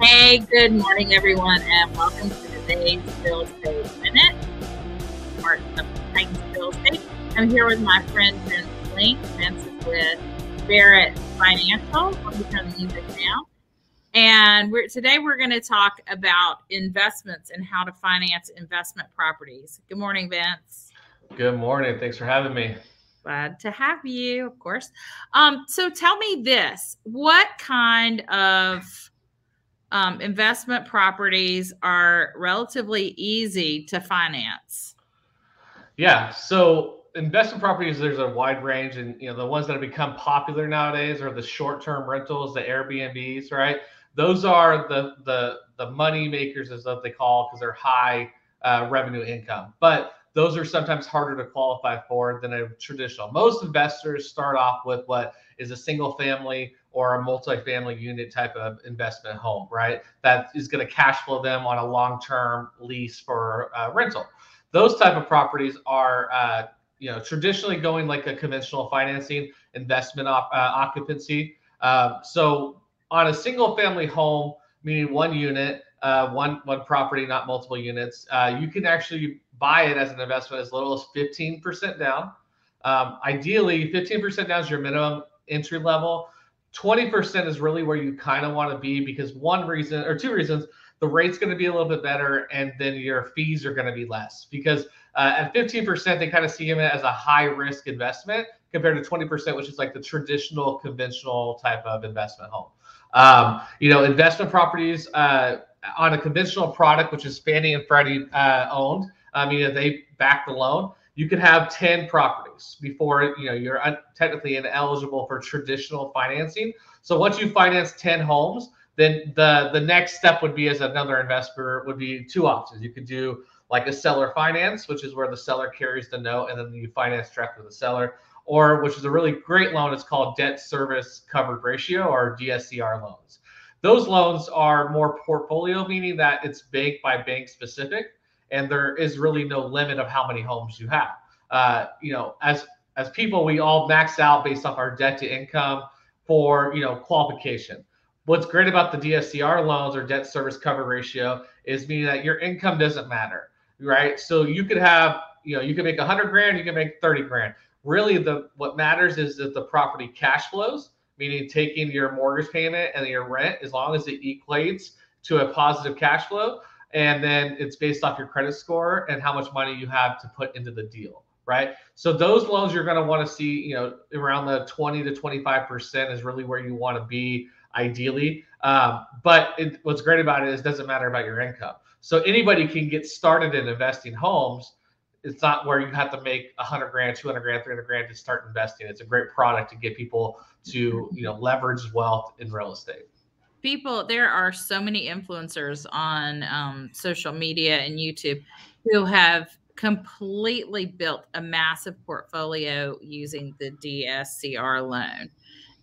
Hey, good morning, everyone, and welcome to today's Real Estate Minute, part of Titans Real Estate. I'm here with my friend Vince Link. Vince is with Barrett Financial. Turn the music now. And we're, today we're going to talk about investments and how to finance investment properties. Good morning, Vince. Good morning. Thanks for having me. Glad to have you, of course. Um, so tell me this: what kind of um, investment properties are relatively easy to finance? Yeah. So investment properties, there's a wide range, and you know the ones that have become popular nowadays are the short-term rentals, the Airbnbs, right? Those are the the the money makers, as what they call, because they're high uh, revenue income. But those are sometimes harder to qualify for than a traditional. Most investors start off with what is a single family or a multi-family unit type of investment home, right? That is going to cash flow them on a long-term lease for uh, rental. Those type of properties are, uh, you know, traditionally going like a conventional financing investment op- uh, occupancy. Uh, so on a single-family home, meaning one unit, uh, one one property, not multiple units, uh, you can actually buy it as an investment as little as 15% down. Um, ideally, 15% down is your minimum entry level. 20% is really where you kind of want to be because one reason or two reasons the rate's going to be a little bit better and then your fees are going to be less because uh, at 15% they kind of see them as a high risk investment compared to 20% which is like the traditional conventional type of investment home. Um, you know investment properties uh, on a conventional product which is fannie and freddie uh, owned i mean they back the loan you could have 10 properties before you know you're technically ineligible for traditional financing. So once you finance 10 homes then the the next step would be as another investor would be two options. You could do like a seller finance which is where the seller carries the note and then you finance directly with the seller or which is a really great loan. It's called debt service covered ratio or dscr loans. Those loans are more portfolio meaning that it's bank by bank specific and there is really no limit of how many homes you have. Uh, you know, as as people, we all max out based off our debt to income for you know qualification. What's great about the DSCR loans or debt service cover ratio is meaning that your income doesn't matter, right? So you could have, you know, you can make a hundred grand, you can make 30 grand. Really, the what matters is that the property cash flows, meaning taking your mortgage payment and your rent, as long as it equates to a positive cash flow, and then it's based off your credit score and how much money you have to put into the deal right? So those loans you're going to want to see you know around the 20 to 25 percent is really where you want to be ideally. Um, but it, what's great about it is it doesn't matter about your income. So anybody can get started in investing homes. It's not where you have to make 100 grand 200 grand 300 grand to start investing. It's a great product to get people to you know leverage wealth in real estate people there are so many influencers on um, social media and youtube who have completely built a massive portfolio using the dscr loan.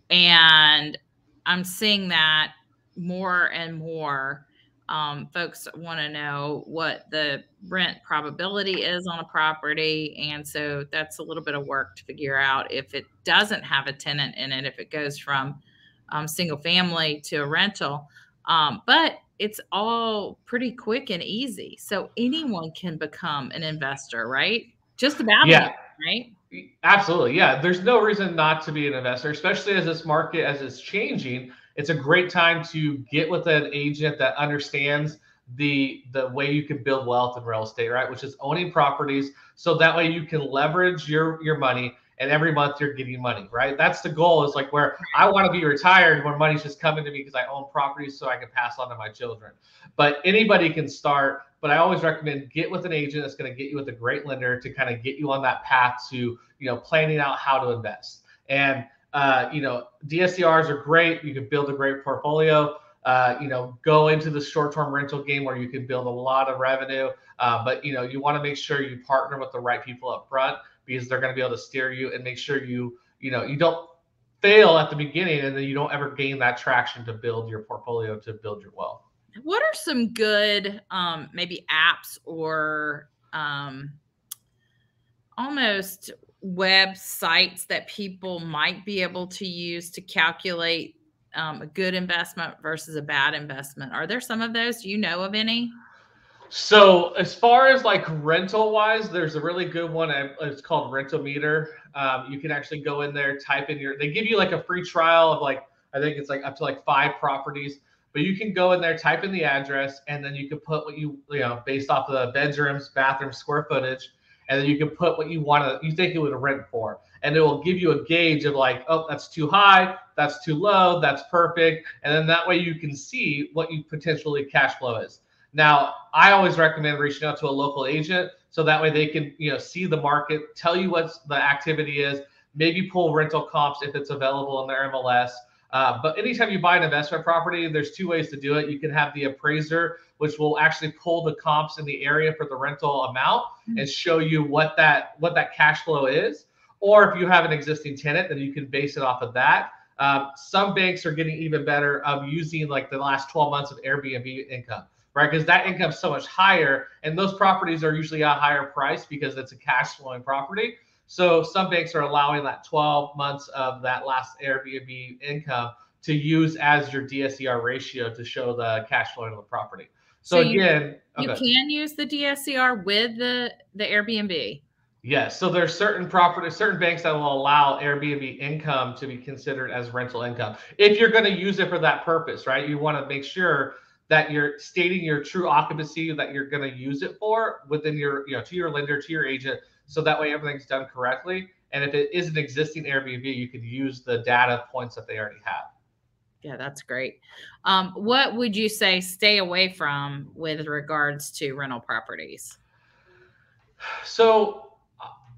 And i'm seeing that more and more um, folks want to know what the rent probability is on a property and so that's a little bit of work to figure out if it doesn't have a tenant in it if it goes from um, single family to a rental. Um, but it's all pretty quick and easy. So anyone can become an investor, right? Just about yeah. right? Absolutely. Yeah. There's no reason not to be an investor, especially as this market as it's changing. It's a great time to get with an agent that understands the the way you can build wealth in real estate, right? Which is owning properties. So that way you can leverage your your money and every month you're getting money, right? That's the goal. Is like where I want to be retired when money's just coming to me because I own properties so I can pass on to my children. But anybody can start. But I always recommend get with an agent that's going to get you with a great lender to kind of get you on that path to you know planning out how to invest. And uh, you know DSCRs are great. You can build a great portfolio. Uh, you know, go into the short-term rental game where you can build a lot of revenue. Uh, but you know, you want to make sure you partner with the right people up front because they're going to be able to steer you and make sure you you know you don't fail at the beginning and then you don't ever gain that traction to build your portfolio to build your wealth what are some good um, maybe apps or um, almost websites that people might be able to use to calculate um, a good investment versus a bad investment? Are there some of those? Do you know of any? So as far as like rental wise, there's a really good one. It's called Rentometer. Um, you can actually go in there, type in your. They give you like a free trial of like I think it's like up to like five properties. But you can go in there, type in the address, and then you can put what you you know based off the bedrooms, bathroom square footage, and then you can put what you want to you think it would rent for, and it will give you a gauge of like, oh, that's too high, that's too low, that's perfect, and then that way you can see what you potentially cash flow is. Now, I always recommend reaching out to a local agent so that way they can, you know, see the market, tell you what the activity is, maybe pull rental comps if it's available in their MLS. Uh, but anytime you buy an investment property, there's two ways to do it. You can have the appraiser, which will actually pull the comps in the area for the rental amount mm-hmm. and show you what that what that cash flow is. Or if you have an existing tenant, then you can base it off of that. Um, some banks are getting even better of using like the last 12 months of Airbnb income right? Because that income is so much higher, and those properties are usually a higher price because it's a cash flowing property. So some banks are allowing that 12 months of that last Airbnb income to use as your DSCR ratio to show the cash flow of the property. So, so again, you, okay. can use the DSCR with the the Airbnb. Yes. So there's certain properties, certain banks that will allow Airbnb income to be considered as rental income. If you're going to use it for that purpose, right? You want to make sure that you're stating your true occupancy that you're going to use it for within your, you know, to your lender, to your agent, so that way everything's done correctly. And if it is an existing Airbnb, you could use the data points that they already have. Yeah, that's great. Um, what would you say stay away from with regards to rental properties? So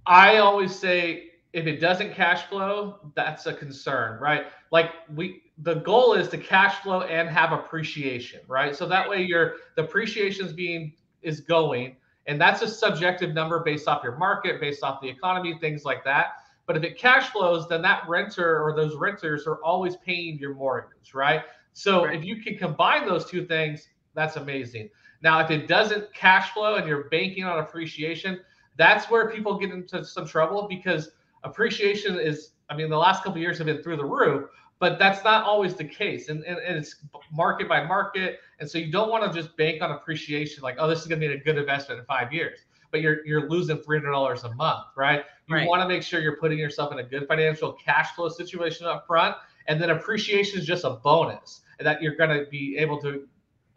I always say if it doesn't cash flow, that's a concern, right? Like we the goal is to cash flow and have appreciation, right? So that way your the appreciation is being is going, and that's a subjective number based off your market, based off the economy, things like that. But if it cash flows, then that renter or those renters are always paying your mortgage, right? So right. if you can combine those two things, that's amazing. Now, if it doesn't cash flow and you're banking on appreciation, that's where people get into some trouble because appreciation is, I mean, the last couple years have been through the roof, but that's not always the case. And, and, and, it's market by market. And so you don't want to just bank on appreciation like oh this is going to be a good investment in five years but you're you're losing $300 a month right? You right. want to make sure you're putting yourself in a good financial cash flow situation up front and then appreciation is just a bonus that you're going to be able to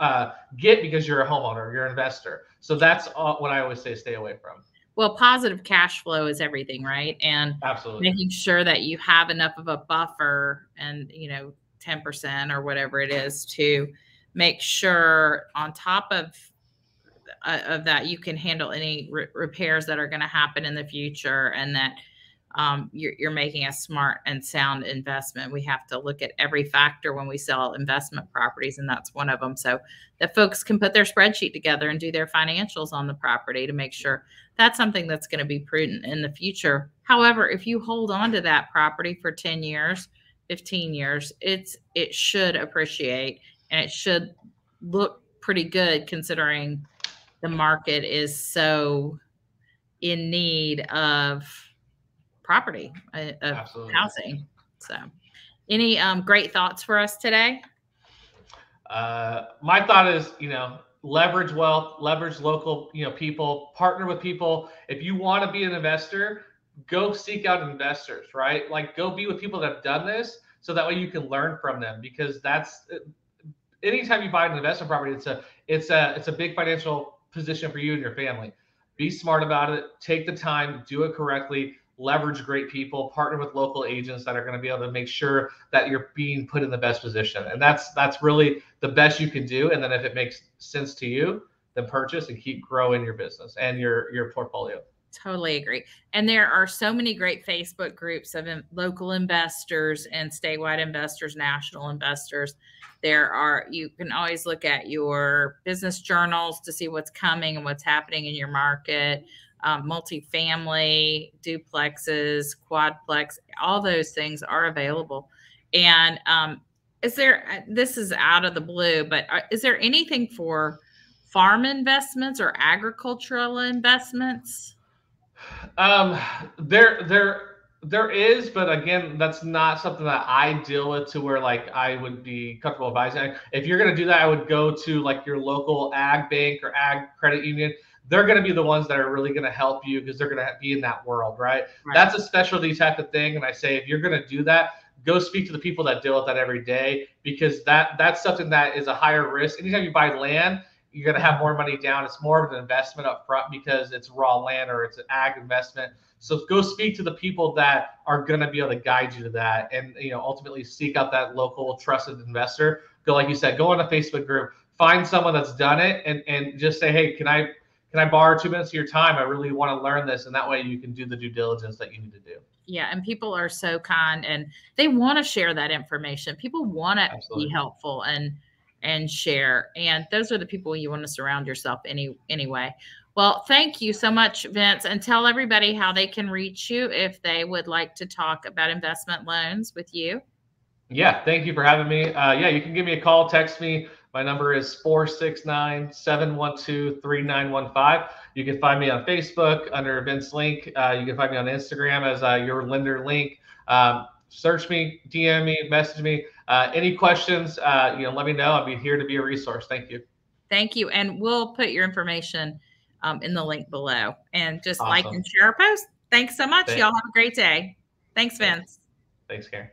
uh, get because you're a homeowner you're an investor. So that's all, what i always say stay away from well positive cash flow is everything right? And absolutely. making sure that you have enough of a buffer and you know 10% or whatever it is to make sure on top of uh, of that you can handle any re- repairs that are going to happen in the future and that um, you're, you're, making a smart and sound investment. We have to look at every factor when we sell investment properties, and that's one of them. So that folks can put their spreadsheet together and do their financials on the property to make sure that's something that's going to be prudent in the future. However, if you hold on to that property for 10 years, 15 years, it's it should appreciate and it should look pretty good considering the market is so in need of property uh, of Absolutely. housing. So, any um, great thoughts for us today? Uh, my thought is, you know, leverage wealth, leverage local, you know, people, partner with people. If you want to be an investor, go seek out investors, right? Like go be with people that have done this so that way you can learn from them because that's uh, anytime you buy an investment property, it's a it's a it's a big financial position for you and your family. Be smart about it, take the time, do it correctly leverage great people, partner with local agents that are going to be able to make sure that you're being put in the best position. And that's that's really the best you can do. And then if it makes sense to you, then purchase and keep growing your business and your your portfolio. Totally agree. And there are so many great Facebook groups of local investors and statewide investors, national investors. There are, you can always look at your business journals to see what's coming and what's happening in your market um, multifamily, duplexes, quadplex, all those things are available. And um, is there, uh, this is out of the blue, but uh, is there anything for farm investments or agricultural investments? Um, there, there, There is, but again, that's not something that I deal with to where like I would be comfortable advising. If you're going to do that, I would go to like your local ag bank or ag credit union. They're going to be the ones that are really going to help you because they're going to be in that world, right? right? That's a specialty type of thing. And I say, if you're going to do that, go speak to the people that deal with that every day because that that's something that is a higher risk. Anytime you buy land, you're going to have more money down. It's more of an investment up front because it's raw land or it's an ag investment. So go speak to the people that are going to be able to guide you to that, and you know ultimately seek out that local trusted investor. Go like you said, go on a Facebook group, find someone that's done it, and and just say, hey, can I can I borrow two minutes of your time? I really want to learn this, and that way you can do the due diligence that you need to do. Yeah, and people are so kind, and they want to share that information. People want to be helpful and and share, and those are the people you want to surround yourself any anyway. Well, thank you so much, Vince, and tell everybody how they can reach you if they would like to talk about investment loans with you. Yeah, thank you for having me. Uh, yeah, you can give me a call, text me. My number is 469 712 3915. You can find me on Facebook under Vince Link. Uh, you can find me on Instagram as uh, your lender link. Um, search me, DM me, message me. Uh, any questions, uh, you know, let me know. I'll be here to be a resource. Thank you. Thank you. And we'll put your information um, in the link below and just awesome. like and share our post. Thanks so much. Thanks. Y'all have a great day. Thanks, Vince. Thanks, Karin.